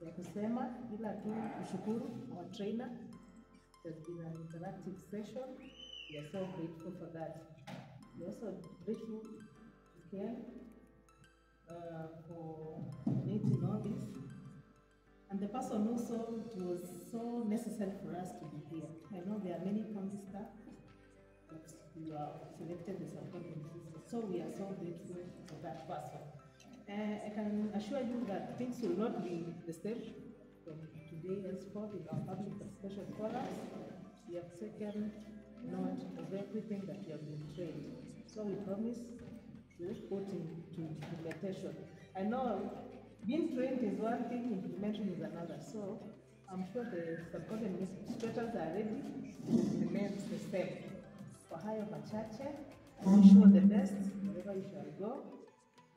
ya kusema, ila tu kushukuru our trainer. It has been an interactive session. We are so grateful for that. We are also grateful to Ken uh, for donating all this. And the person also, it was so necessary for us to be here. I know there are many county staff that you are selected as a so we are so grateful for that person. Uh, I can assure you that things will not be the same from today henceforth in our public participation forums. We have taken note of everything that we have been trained. So we promise to put into implementation. I know being trained is one thing, implementation is another. So I'm sure the sub-county administrators are ready to implement the same. Kwa hayo machache, I wish you all the best wherever you shall go.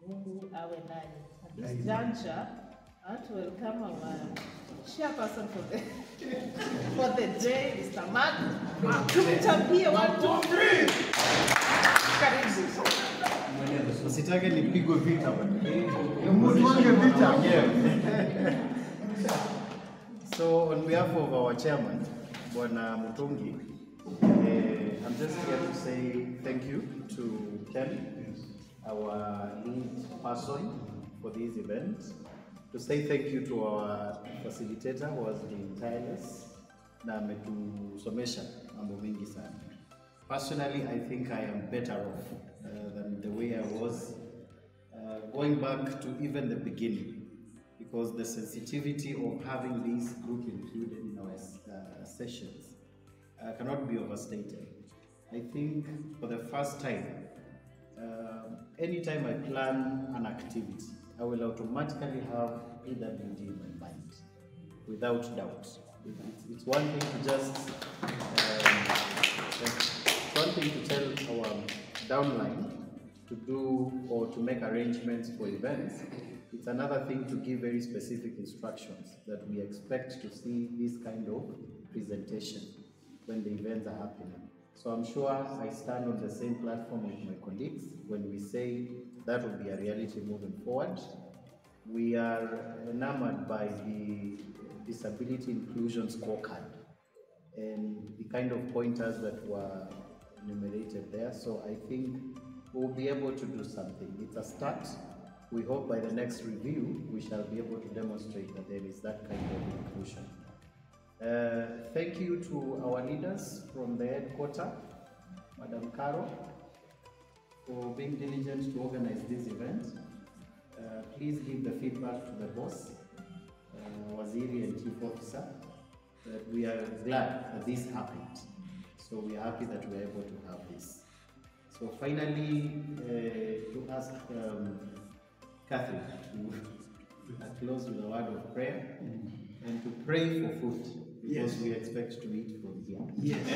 Mungu awe nanyi. At this juncture, I want to welcome our chairperson for the for the day, Mr. Mark. Tumtambie one, two, three. Karibu. Sitake nipigwe vita Mtuange vita. So on behalf of our chairman, Bwana Mutungi, eh, I'm just here to say thank you to Ken, our lead person for this event. To say thank you to our facilitator who has been tireless na ametusomesha mambo sana. Personally, I think I am better off uh, than the way I was uh, going back to even the beginning because the sensitivity of having this group included in our uh, sessions uh, cannot be overstated. I think for the first time, uh, anytime I plan an activity, I will automatically have PWD in my mind, without doubt. It's, one thing to just, um, one thing to tell our downline to do or to make arrangements for events. It's another thing to give very specific instructions that we expect to see this kind of presentation when the events are happening. So I'm sure I stand on the same platform with my colleagues when we say that will be a reality moving forward. We are enamored by the disability inclusion scorecard and the kind of pointers that were enumerated there. So I think we'll be able to do something. It's a start. We hope by the next review, we shall be able to demonstrate that there is that kind of inclusion. Uh, thank you to our leaders from the headquarter, Madam Caro, for being diligent to organize this event. Uh, please give the feedback to the boss, uh, Waziri and Chief Officer, that we are glad that this happened. So we are happy that we are able to have this. So finally, uh, to ask um, Catherine to close with a word of prayer and to pray for food because yes. we expect to meet from here. Yes.